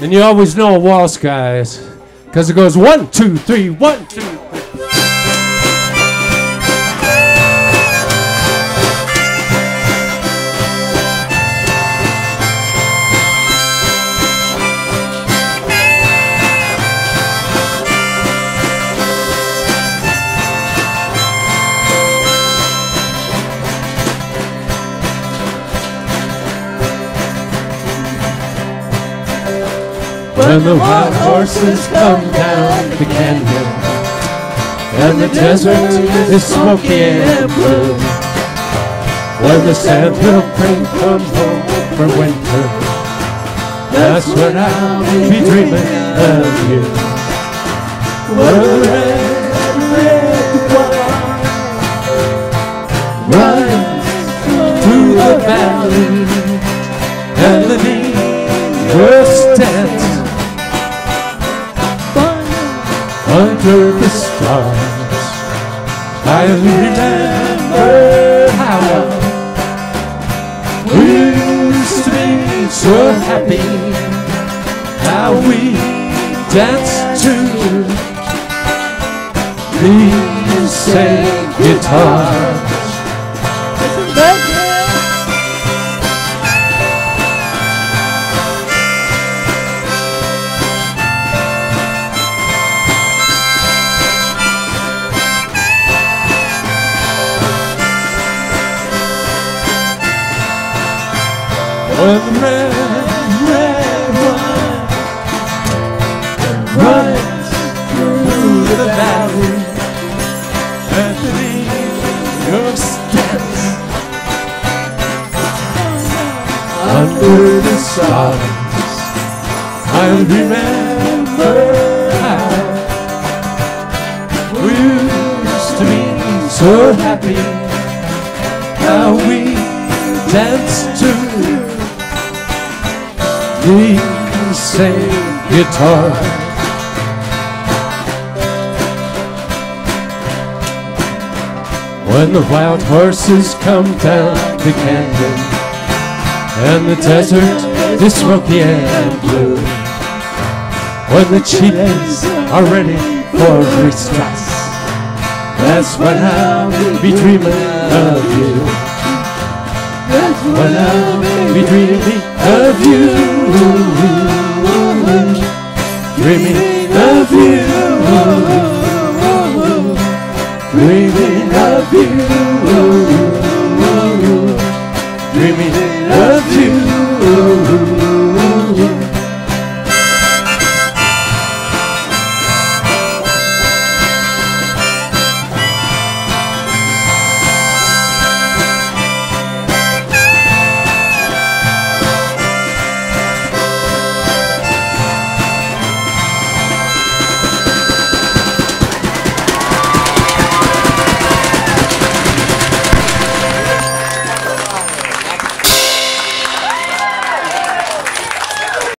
And you always know a waltz, guys, because it goes one, two, three, one, two, When the wild horses come down the canyon And the desert is smoky and blue When the sandhill crane comes home from winter That's when I'll be dreaming of you. When the red, red wine Runs through the valley And the negress dance under the stars. I remember how we used to be so happy, how we danced to these same guitars. When the red, red wine runs through the valley and the your steps under the stars, I'll remember how we used to be so happy, how we danced to same guitar. When the wild horses come down the canyon and the desert is smoky and blue. When the chiles are ready for ristras, that's when I'll be dreaming of you. That's when I'll be of you. Dreaming of you. Dreaming of you.